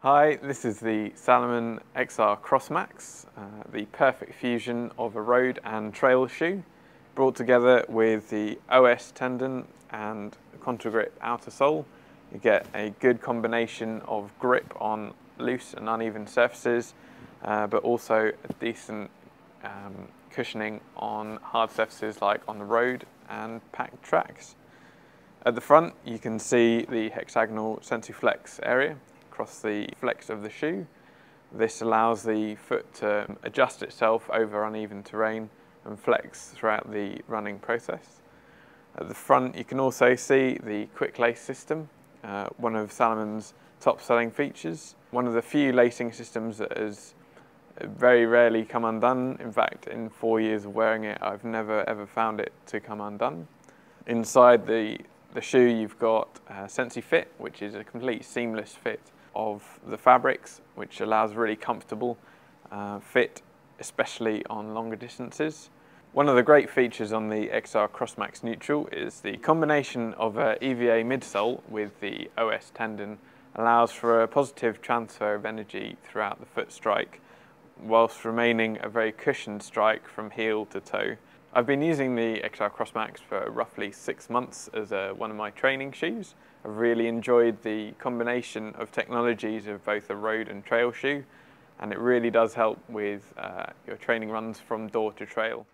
Hi, this is the Salomon XR Crossmax, uh, the perfect fusion of a road and trail shoe, brought together with the OS tendon and Contra-Grip outer sole. You get a good combination of grip on loose and uneven surfaces, uh, but also a decent um, cushioning on hard surfaces like on the road and packed tracks. At the front, you can see the hexagonal SensiFlex area, across the flex of the shoe. This allows the foot to adjust itself over uneven terrain and flex throughout the running process. At the front you can also see the quick lace system, uh, one of Salomon's top selling features. One of the few lacing systems that has very rarely come undone. In fact, in four years of wearing it, I've never ever found it to come undone. Inside the, the shoe, you've got uh, SensiFit, which is a complete seamless fit of the fabrics, which allows really comfortable uh, fit, especially on longer distances. One of the great features on the XR Crossmax Neutral is the combination of a EVA midsole with the OS tendon allows for a positive transfer of energy throughout the foot strike whilst remaining a very cushioned strike from heel to toe. I've been using the XR Crossmax for roughly six months as a, one of my training shoes. I've really enjoyed the combination of technologies of both a road and trail shoe and it really does help with uh, your training runs from door to trail.